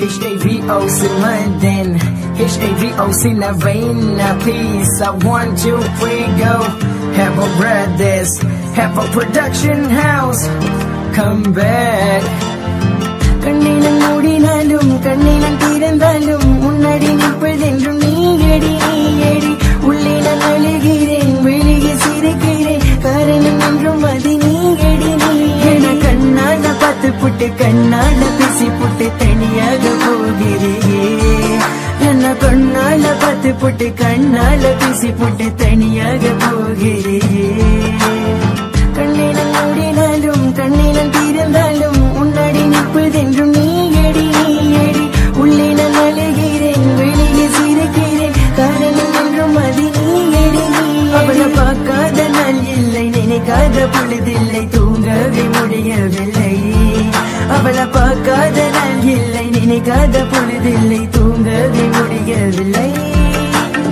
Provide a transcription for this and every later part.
H-A-V-O Simandin H-A-V-O Sinavina Peace I want you free go. Have a brothers. Have a production house. Come back. கண்ணினம் மூடினாலும் கண்ணினம் திறந்தாலும் முன்னாடி நிற்பதென்றும் நீயடி நீயடி உள்ளே நான் அழுகிறேன் வெளியே சிரிக்கிறேன் காரணம் என்றும் அது நீயடி நீ என கண்ணால பார்த்து புட்டு கண்ணால பேசி புட்டு தனியாக போகிறே. என்ன கண்ணால பத்து புட்டு கண்ணால பிசி புட்டு தனியாக போகிறே. கண்ணினம் ஓடினாலும் கண்ணினம் தீர்ந்தாலும் முன்னாடி நிற்பதென்றும் நீ நீயடி நீயடி உள்ளே நான் அழுகிறேன் வெளியே சிரிக்கிறேன் காரணம் என்றும் அது நீயடி நீ அவளை பார்க்காத நாள் இல்லை நினைக்காத பொழுதில்லை அவளை பார்க்காத நாள் இல்லை நினைக்காத பொழுதில்லை தூங்கவே முடியவில்லை.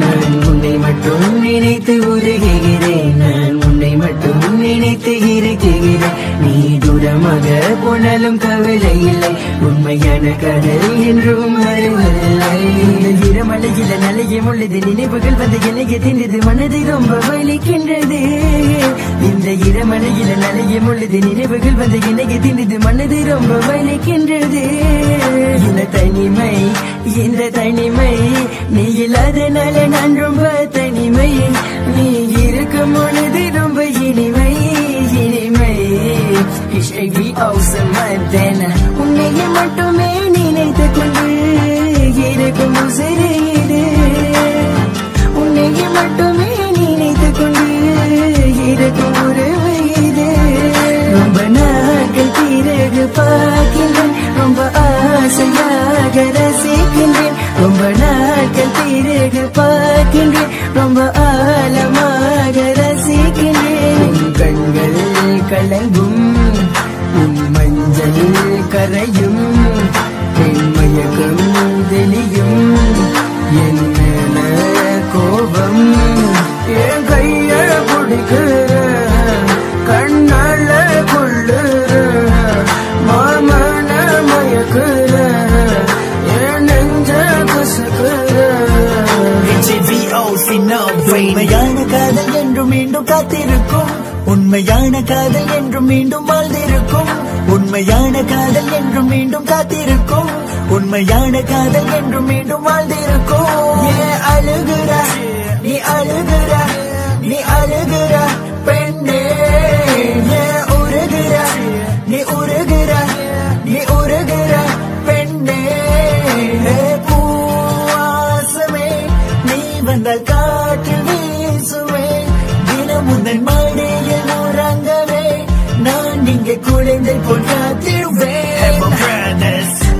நான் உன்னை மட்டும் நினைத்து உருகுகிறேன். நான் உன்னை மட்டும் நினைத்து இருக்கிறேன். நீ தூரமாக போனாலும் கவலை இல்லை. உண்மையான கதை என்றும் அறிவில்லை இரமலையில உள்ளது நினைவுகள் வந்து எனக்கு தின்றது மனதை ரொம்ப வலிக்கின்றது. இந்த இரமலையில நலைய உள்ளது நினைவுகள் வந்து எனக்கு தின்றது மனதை ரொம்ப வலிக்கின்றது. இந்த தனிமை இந்த தனிமை நீ இல்லாதனால நான் ரொம்ப தனிமை. நீ இருக்கும் பொழுது ரொம்ப இனிமை இனிமை. H-A-V-O உன்னைய மட்டுமே நினைத்து கொண்டு இருக்கும் உசிறு. பார்க்கின்றேன் ரொம்ப ஆழமாக ரசிக்கிறேன். கண்கள் கலங்கும் உன் மஞ்சள் கரையும். மீண்டும் காத்திருக்கும். உண்மையான காதல் என்றும் மீண்டும் வாழ்ந்திருக்கும். உண்மையான காதல் என்றும் மீண்டும் காத்திருக்கும். உண்மையான காதல் என்றும் மீண்டும் வாழ்ந்திருக்கும். அழுகுற நீ அழுகுற நீ அழுகுற. குழந்தை போல் காத்திடுவேன்.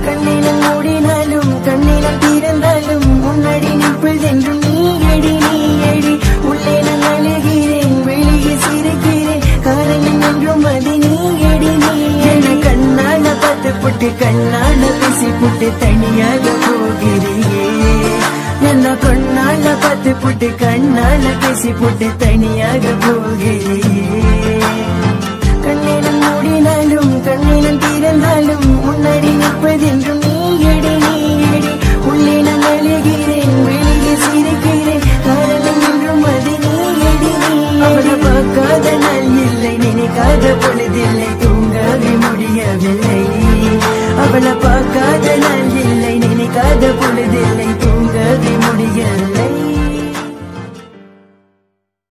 கண்ணினம் மூடினாலும் கண்ணினம் திறந்தாலும் முன்னாடி நிற்பதென்றும் நீயடி நீயடி உள்ளே நான் அழுகிறேன் வெளியே சிரிக்கிறேன். காரணம் என்றும் அது நீயடி நீ என கண்ணால பார்த்து புட்டு கண்ணால பேசி புட்டு தனியாக போகிறியே. என்ன கண்ணால பார்த்து புட்டு கண்ணால பேசி புட்டு தனியாக போகிறியே. கண்ணினம் மூடினாலும் கண்ணினம் திறந்தாலும் முன்னாடி நிற்பதென்றும் நீயடி நீயடி உள்ளே நான் அழுகிறேன் வெளியே சிரிக்கிறேன் காரணம் என்றும் அது நீயடி நீ அவளை பார்க்காத நாள் இல்லை நினைக்காத பொழுதில்லை தூங்கவே முடியவில்லை. அவளை பார்க்காத நாள் இல்லை நினைக்காத பொழுதில்லை தூங்க